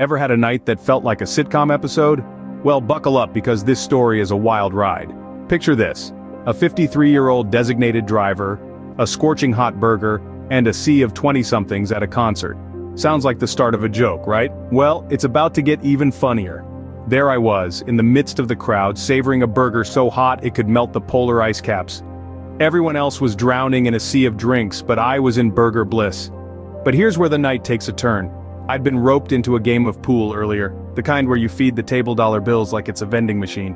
Ever had a night that felt like a sitcom episode? Well, buckle up because this story is a wild ride. Picture this. A 53-year-old designated driver, a scorching hot burger, and a sea of 20-somethings at a concert. Sounds like the start of a joke, right? Well, it's about to get even funnier. There I was, in the midst of the crowd, savoring a burger so hot it could melt the polar ice caps. Everyone else was drowning in a sea of drinks, but I was in burger bliss. But here's where the night takes a turn. I'd been roped into a game of pool earlier, the kind where you feed the table dollar bills like it's a vending machine.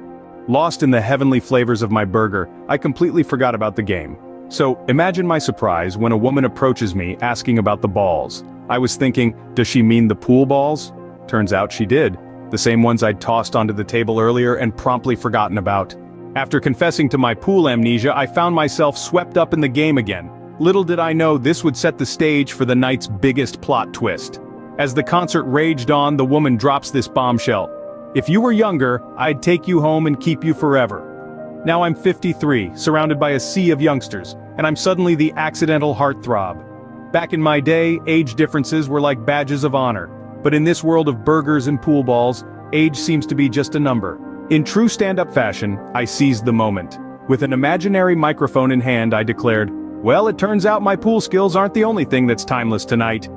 Lost in the heavenly flavors of my burger, I completely forgot about the game. So, imagine my surprise when a woman approaches me asking about the balls. I was thinking, does she mean the pool balls? Turns out she did. The same ones I'd tossed onto the table earlier and promptly forgotten about. After confessing to my pool amnesia, I found myself swept up in the game again. Little did I know this would set the stage for the night's biggest plot twist. As the concert raged on, the woman drops this bombshell. If you were younger, I'd take you home and keep you forever. Now I'm 53, surrounded by a sea of youngsters, and I'm suddenly the accidental heartthrob. Back in my day, age differences were like badges of honor. But in this world of burgers and pool balls, age seems to be just a number. In true stand-up fashion, I seized the moment. With an imaginary microphone in hand I declared, well it turns out my pool skills aren't the only thing that's timeless tonight.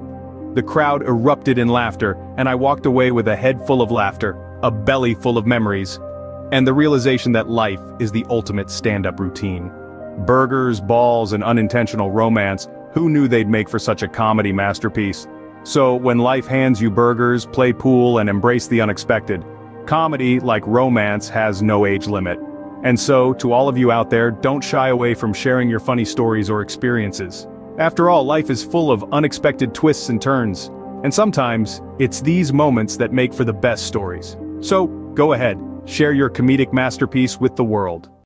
The crowd erupted in laughter, and I walked away with a head full of laughter, a belly full of memories, and the realization that life is the ultimate stand-up routine. Burgers, balls, and unintentional romance, who knew they'd make for such a comedy masterpiece? So, when life hands you burgers, play pool, and embrace the unexpected, comedy, like romance, has no age limit. And so, to all of you out there, don't shy away from sharing your funny stories or experiences. After all, life is full of unexpected twists and turns. And sometimes, it's these moments that make for the best stories. So, go ahead, share your comedic masterpiece with the world.